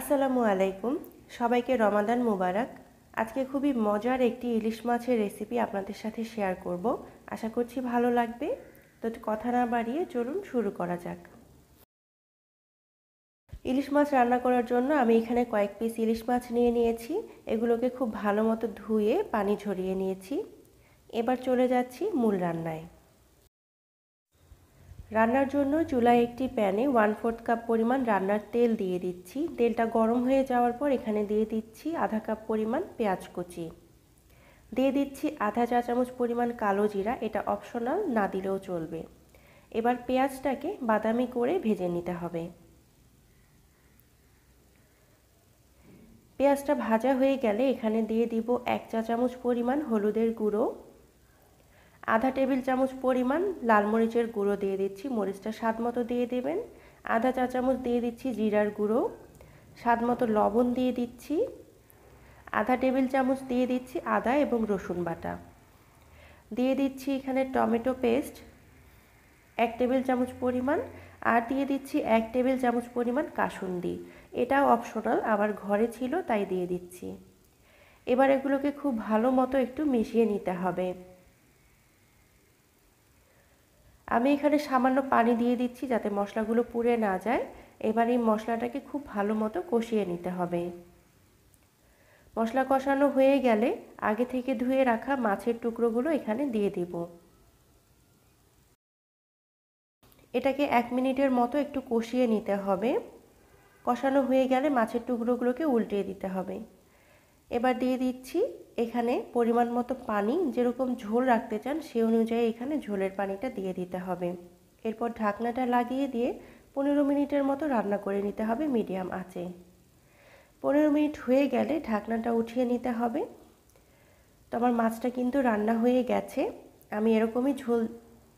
আসসালামু আলাইকুম। সবাইকে রমাদান মুবারক। আজকে খুবই মজার একটি ইলিশ মাছের রেসিপি আপনাদের সাথে শেয়ার করব। আশা করছি ভালো লাগবে। তো কথা না বাড়িয়ে চলুন শুরু করা যাক। ইলিশ মাছ রান্না করার জন্য আমি এখানে কয়েক পিস ইলিশ মাছ নিয়ে নিয়েছি। এগুলোকে খুব ভালো মতো ধুয়ে পানি ঝরিয়ে নিয়েছি। এবার চলে যাচ্ছি মূল রান্নায়। রান্নার জন্য চুলায় একটি প্যানে ওয়ান ফোর্থ কাপ পরিমাণ রান্নার তেল দিয়ে দিচ্ছি। তেলটা গরম হয়ে যাওয়ার পর এখানে দিয়ে দিচ্ছি আধা কাপ পরিমাণ পেঁয়াজ কুচি। দিয়ে দিচ্ছি আধা চা চামচ পরিমাণ কালো জিরা, এটা অপশনাল না দিলেও চলবে। এবার পেঁয়াজটাকে বাদামি করে ভেজে নিতে হবে। পেঁয়াজটা ভাজা হয়ে গেলে এখানে দিয়ে দিব এক চা চামচ পরিমাণ হলুদের গুঁড়ো। আধা টেবিল চামচ পরিমাণ লাল মরিচের গুঁড়ো দিয়ে দিচ্ছি, মরিচটা স্বাদ মতো দিয়ে দেবেন। আধা চা চামচ দিয়ে দিচ্ছি জিরার গুঁড়ো, স্বাদ মতো লবণ দিয়ে দিচ্ছি। আধা টেবিল চামচ দিয়ে দিচ্ছি আদা এবং রসুন বাটা। দিয়ে দিচ্ছি এখানে টমেটো পেস্ট, এক টেবিল চামচ পরিমাণ, আর দিয়ে দিচ্ছি এক টেবিল চামচ পরিমাণ কাসুন্দি। এটাও অপশনাল, আমার ঘরে ছিল, তাই দিয়ে দিচ্ছি। এবার এগুলোকে খুব ভালো মতো একটু মিশিয়ে নিতে হবে। আমি এখানে সামান্য পানি দিয়ে দিচ্ছি যাতে মশলাগুলো পুড়ে না যায়। এবার এই মশলাটাকে খুব ভালো মতো কষিয়ে নিতে হবে। মশলা কষানো হয়ে গেলে আগে থেকে ধুয়ে রাখা মাছের টুকরোগুলো এখানে দিয়ে দিব। এটাকে এক মিনিটের মতো একটু কষিয়ে নিতে হবে। কষানো হয়ে গেলে মাছের টুকরোগুলোকে উল্টিয়ে দিতে হবে। এবার দিয়ে দিচ্ছি এখানে পরিমাণ মতো পানি, যেরকম ঝোল রাখতে চান সে অনুযায়ী এখানে ঝোলের পানিটা দিয়ে দিতে হবে। এরপর ঢাকনাটা লাগিয়ে দিয়ে পনেরো মিনিটের মতো রান্না করে নিতে হবে মিডিয়াম আঁচে। পনেরো মিনিট হয়ে গেলে ঢাকনাটা উঠিয়ে নিতে হবে। তো আমার মাছটা কিন্তু রান্না হয়ে গেছে। আমি এরকমই ঝোল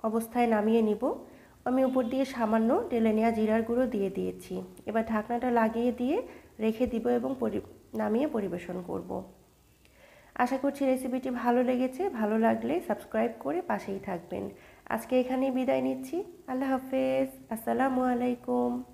অবস্থায় নামিয়ে নিব। আমি উপর দিয়ে সামান্য ঢেলে নেওয়া জিরার গুঁড়ো দিয়ে দিয়েছি। এবার ঢাকনাটা লাগিয়ে দিয়ে রেখে দিব এবং নামিয়ে পরিবেশন করব। আশা করছি রেসিপিটি ভালো লেগেছে, ভালো লাগলে সাবস্ক্রাইব করে পাশেই থাকবেন। আজকে এখানেই বিদায় নিচ্ছি। আল্লাহ হাফেজ। আসসালামু আলাইকুম।